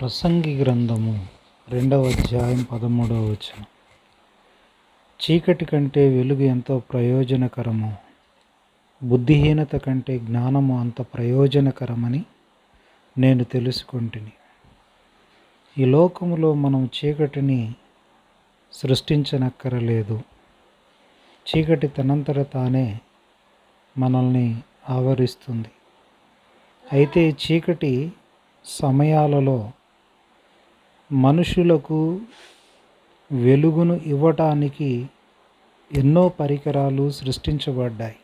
ప్రసంగి గ్రంథము రెండవ అధ్యాయం పదమూడవ వచనం. చీకటి కంటే వెలుగు ఎంతో ప్రయోజనకరము. బుద్ధిహీనత కంటే జ్ఞానము అంత ప్రయోజనకరమని నేను తెలుసుకుంటుని. ఈ లోకములో మనం చీకటిని సృష్టించనక్కరలేదు. చీకటి తనంతట తానే మనల్ని ఆవరిస్తుంది. అయితే చీకటి సమయాలలో మనుషులకు వెలుగును ఇవ్వటానికి ఎన్నో పరికరాలు సృష్టించబడ్డాయి.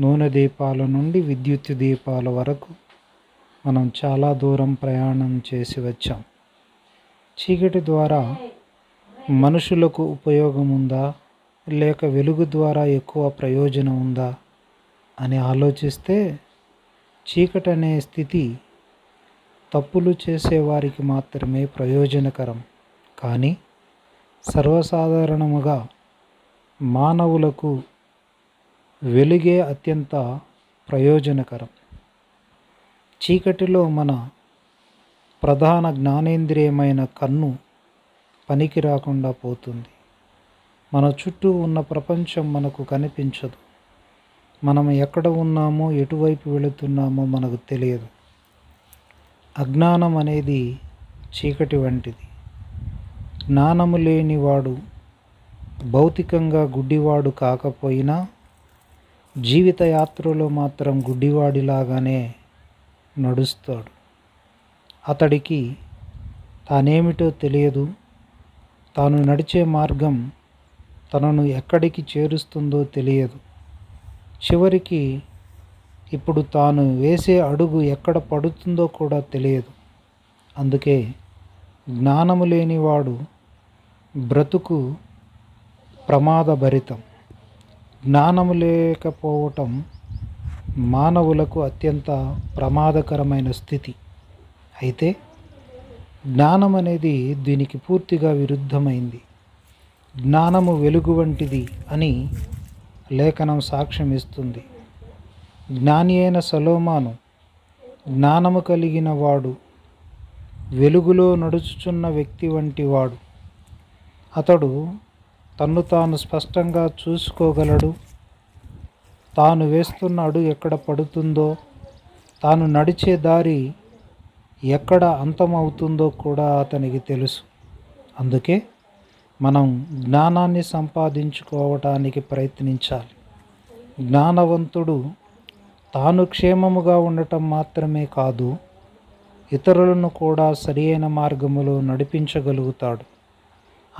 నూనె దీపాల నుండి విద్యుత్ దీపాల వరకు మనం చాలా దూరం ప్రయాణం చేసి వచ్చాం. చీకటి ద్వారా మనుషులకు ఉపయోగం ఉందా? లేక వెలుగు ద్వారా ఎక్కువ ప్రయోజనం ఉందా? అని ఆలోచిస్తే చీకటి అనే స్థితి తప్పులు చేసేవారికి మాత్రమే ప్రయోజనకరం. కానీ సర్వసాధారణముగా మానవులకు వెలుగే అత్యంత ప్రయోజనకరం. చీకటిలో మన ప్రధాన జ్ఞానేంద్రియమైన కన్ను పనికి రాకుండా పోతుంది. మన చుట్టూ ఉన్న ప్రపంచం మనకు కనిపించదు. మనం ఎక్కడ ఉన్నామో ఎటువైపు వెళుతున్నామో మనకు తెలియదు. అజ్ఞానం అనేది చీకటి వంటిది. జ్ఞానము లేనివాడు భౌతికంగా గుడ్డివాడు కాకపోయినా జీవిత యాత్రలో మాత్రం గుడ్డివాడిలాగానే నడుస్తాడు. అతడికి తానేమిటో తెలియదు. తాను నడిచే మార్గం తనను ఎక్కడికి చేరుస్తుందో తెలియదు. చివరికి ఇప్పుడు తాను వేసే అడుగు ఎక్కడ పడుతుందో కూడా తెలియదు. అందుకే జ్ఞానము లేనివాడు బ్రతుకు ప్రమాదభరితం. జ్ఞానము లేకపోవటం మానవులకు అత్యంత ప్రమాదకరమైన స్థితి. అయితే జ్ఞానం అనేది దీనికి పూర్తిగా విరుద్ధమైంది. జ్ఞానము వెలుగు వంటిది అని లేఖనం సాక్ష్యం ఇస్తుంది జ్ఞాని అయిన సలోమాను జ్ఞానము కలిగిన వాడు వెలుగులో నడుచుచున్న వ్యక్తి వంటి వాడు. అతడు తన్ను తాను స్పష్టంగా చూసుకోగలడు. తాను వేస్తున్న అడుగు ఎక్కడ పడుతుందో తాను నడిచే దారి ఎక్కడ అంతమవుతుందో కూడా అతనికి తెలుసు. అందుకే మనం జ్ఞానాన్ని సంపాదించుకోవటానికి ప్రయత్నించాలి. జ్ఞానవంతుడు తాను క్షేమముగా ఉండటం మాత్రమే కాదు ఇతరులను కూడా సరియైన మార్గములో నడిపించగలుగుతాడు.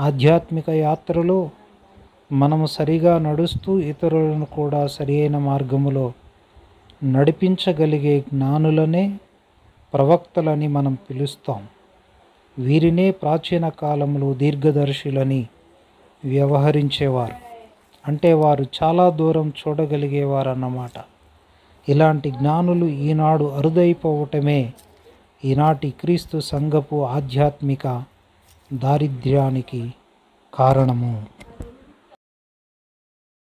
ఆధ్యాత్మిక యాత్రలో మనము సరిగా నడుస్తూ ఇతరులను కూడా సరియైన మార్గములో నడిపించగలిగే జ్ఞానులనే ప్రవక్తలని మనం పిలుస్తాం. వీరినే ప్రాచీన కాలంలో దీర్ఘదర్శులని వ్యవహరించేవారు. అంటే వారు చాలా దూరం చూడగలిగేవారు అన్నమాట ఇలాంటి జ్ఞానులు ఈనాడు అరుదైపోవటమే. ఈనాటి క్రీస్తు సంఘపు ఆధ్యాత్మిక దారిద్ర్యానికి కారణము.